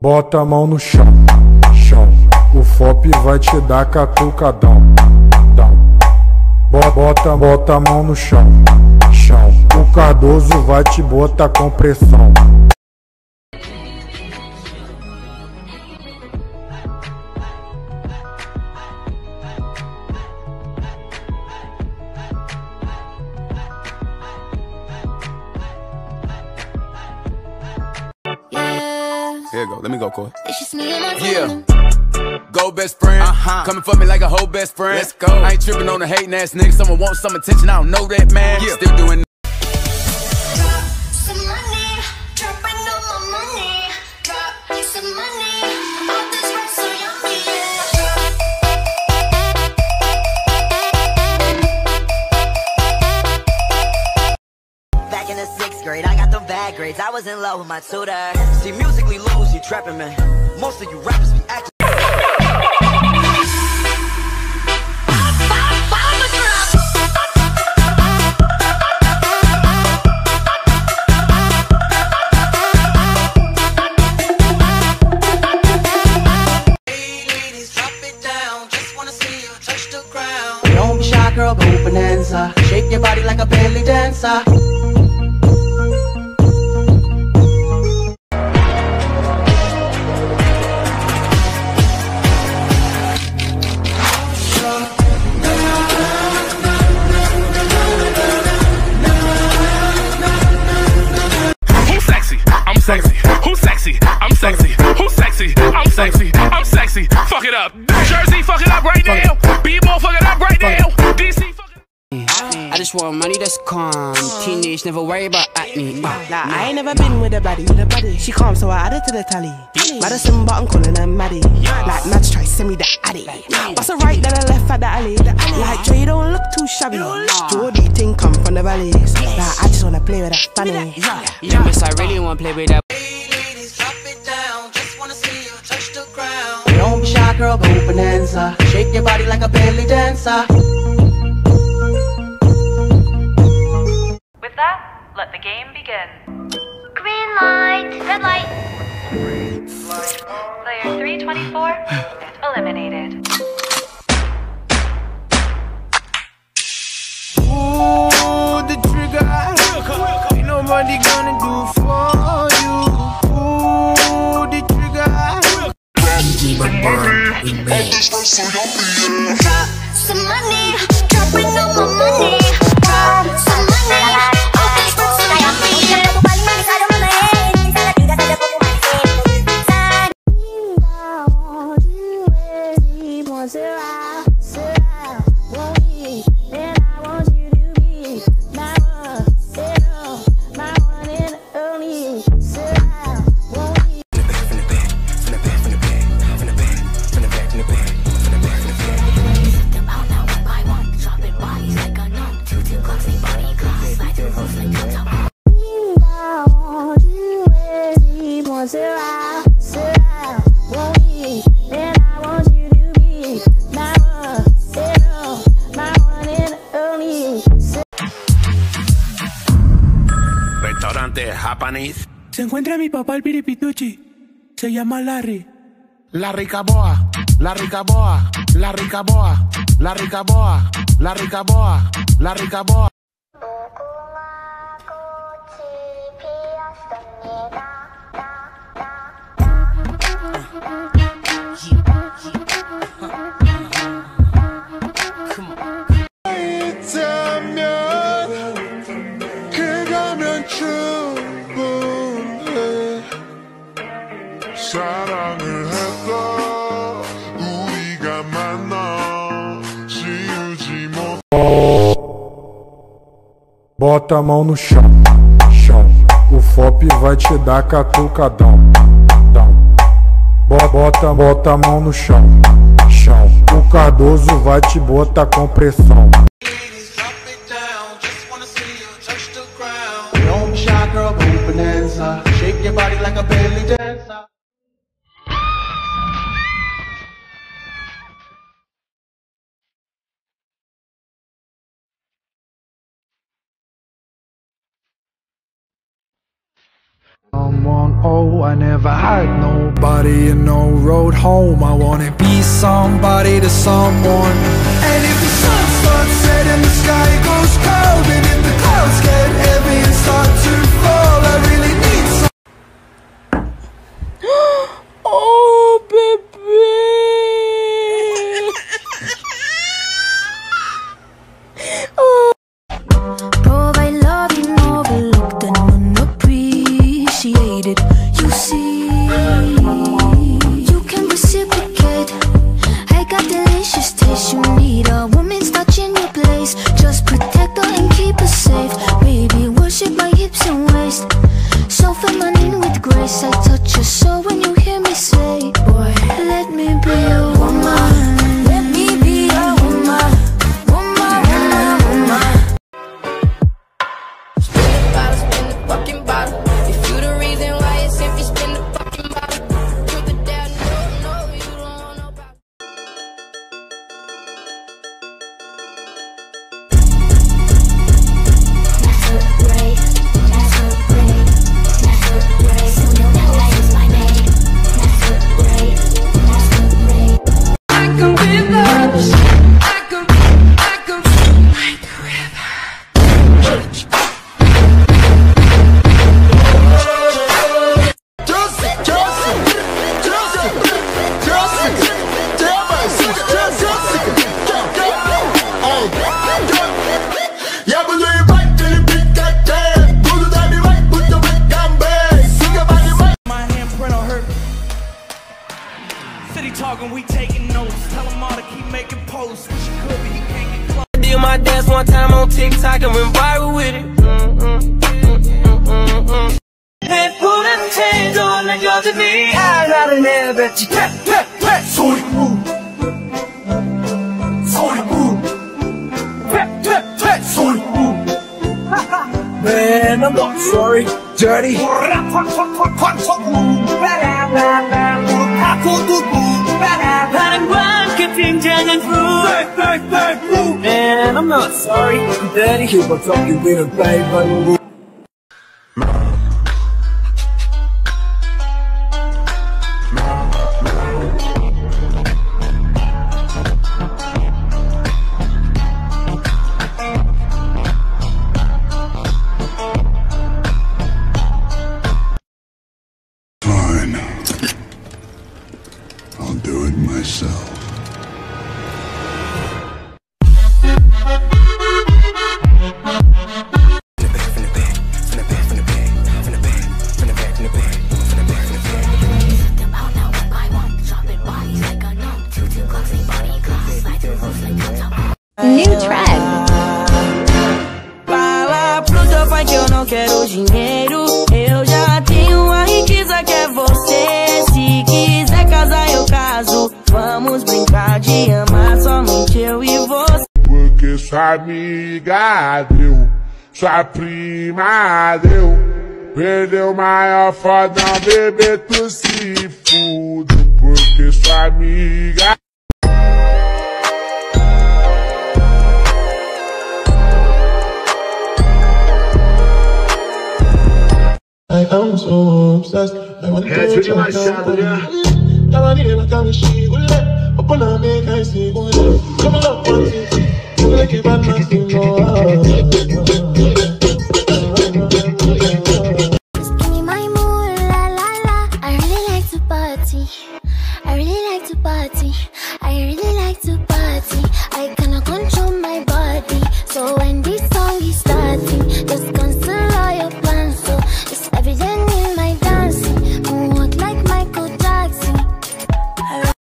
Bota a mão no chão, chão. O FOP vai te dar catucadão, dão. Bo- Bota, bota a mão no chão, chão. O Cardoso vai te botar com Let me go, Corey. it's just me Yeah. Go best friend. Uh-huh. Coming for me like a whole best friend. Let's go. I ain't tripping on the hating ass nigga. Someone wants some attention. I don't know that man. Yeah. Still doing. I was in love with my tutor. See, musically lose, you trapping, man. Most of you rappers be acting. Sexy? Who's sexy? I'm sexy. Who's sexy? I'm sexy. I'm sexy. Fuck it up. Jersey, fuck it up right now. B-ball, fuck it up right now. DC, fuck it up. I just want money that's calm. Teenage, never worry about acne. Nah, I ain't never been with a baddie, with a baddie. She calm, so I added to the tally. Madison, but I'm calling her Maddie. Like Mads try send me the addy. What's a right, then a left at the alley. Like Dre don't look too shabby. Jordy ting come from the valleys. Like I just wanna play with that fanny. Yeah, miss, I really want to play with that. Hey, ladies, drop it down. Just wanna see you touch the ground. Don't be shy, girl, go bonanza. Shake your body like a belly dancer. Red light. Player 324 is eliminated. Pull the trigger. Ain't nobody gonna do for you. Pull the trigger. Drop some money, dropping on my money. Se encuentra mi papá el piripituchi. Se llama Larry. La ricaboa, la ricaboa, la ricaboa, la ricaboa, la ricaboa, la ricaboa. Bota a mão no chão, chão. O FOP vai te dar catucadão, dão. Bo- Bota, bota a mão no chão, chão. O Cardoso vai te botar com pressão. Don't be shy, girl, go bonanza. Shake your body like a belly dancer. Someone, oh, I never had nobody and no road home. I wanna be somebody to someone. And if the sun starts setting, the sky TikTok and went viral with it. Hey, put them hands on and go to me. I gotta live at you. Tap, tap, tap. 소리 무. 소리 무. Tap, tap, tap. 소리 무. Man, I'm not sorry. Dirty. Man, I'm not sorry. Dirty. Keep on talking with a baby. Não quero dinheiro. Eu já tenho a riqueza que é você. Se quiser casar, eu caso. Vamos brincar de amar somente eu e você. Porque sua amiga deu, sua prima deu. Perdeu maior fodão, bebê, tu se fudo. Porque sua amiga. I am so obsessed. I want É, to tira mais chato, né? Ela nem na cama, she will let. Open her make I see go there. Come on up, one thing. You like a bad man, you know. Give me my mood, la la la. I really like to party. I really like to party.